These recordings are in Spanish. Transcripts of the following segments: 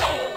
Bye.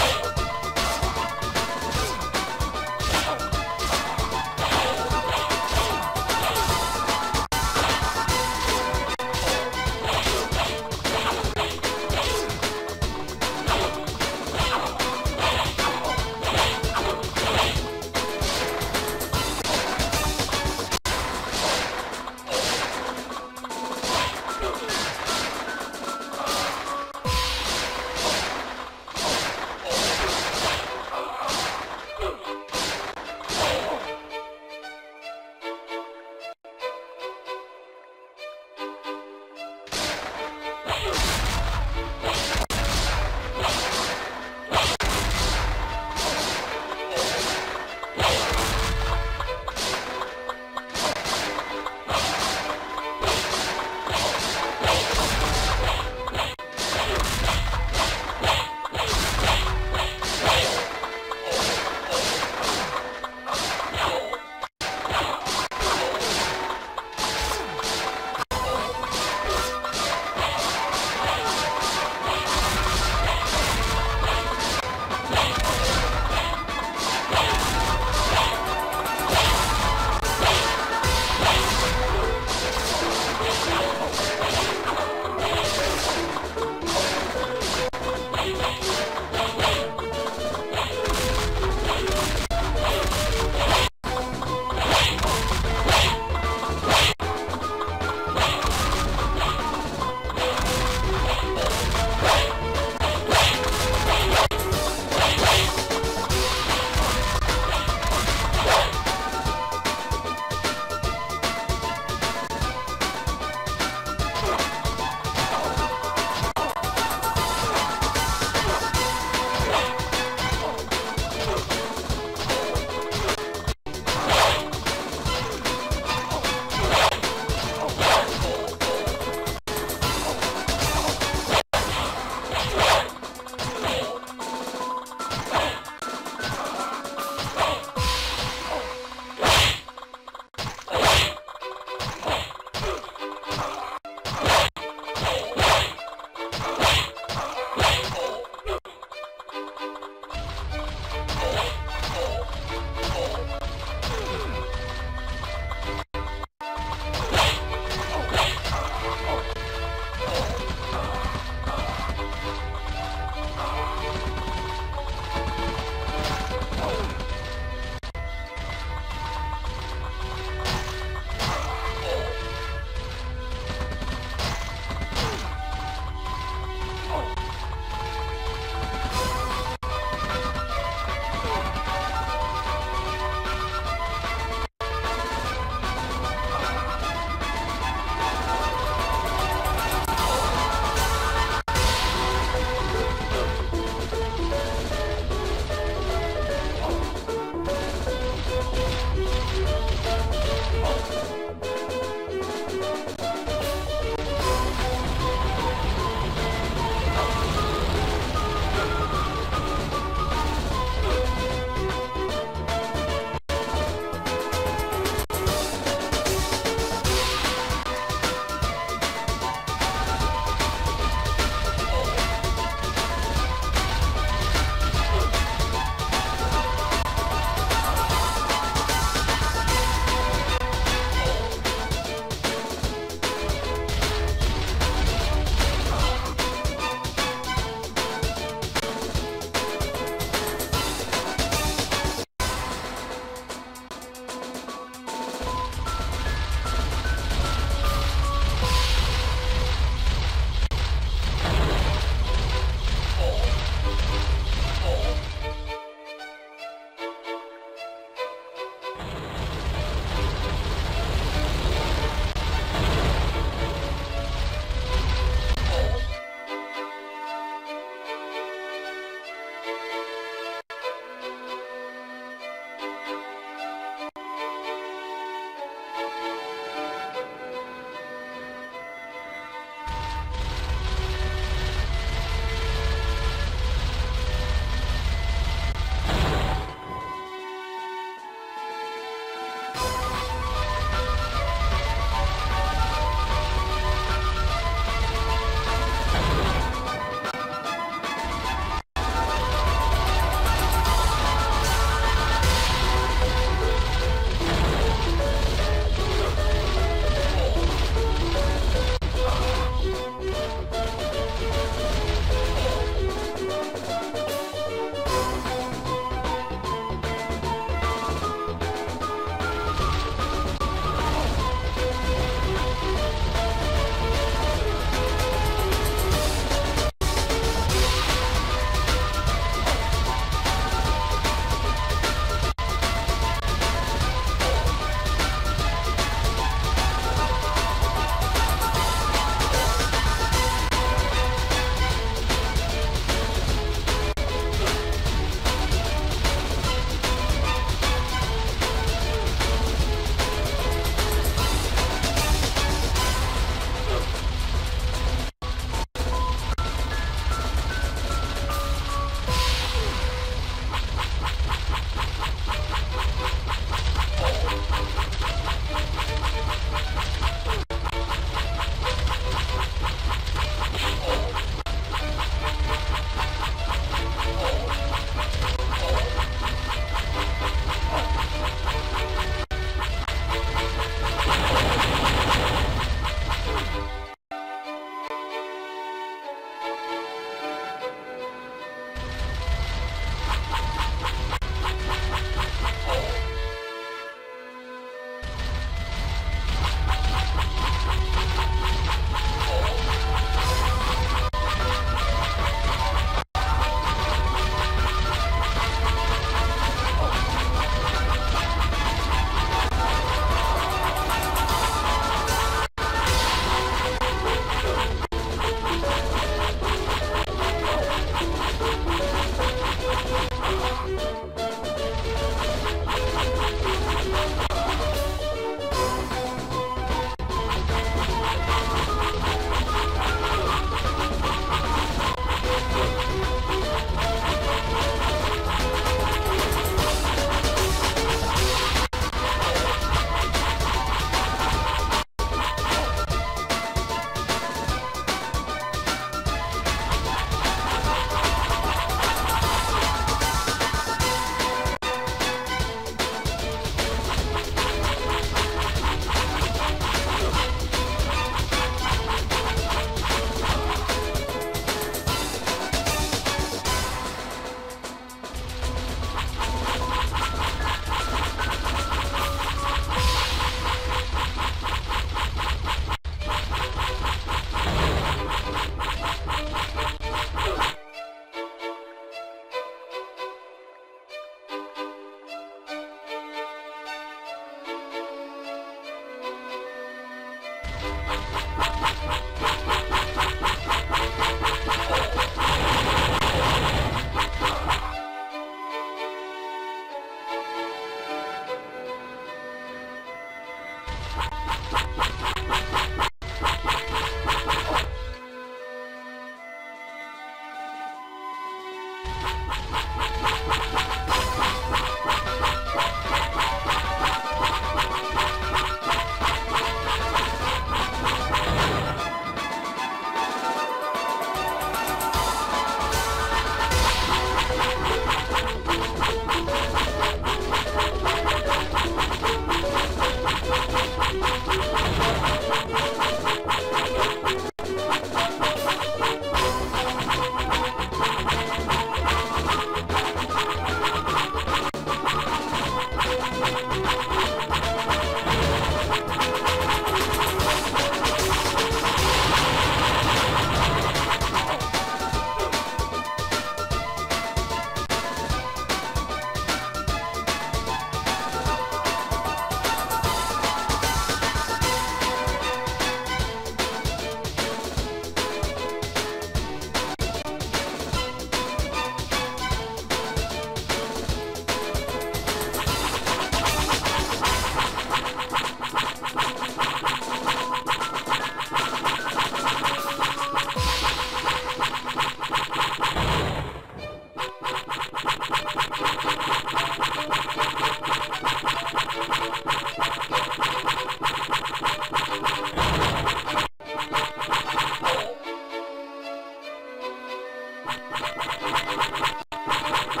¡Gracias!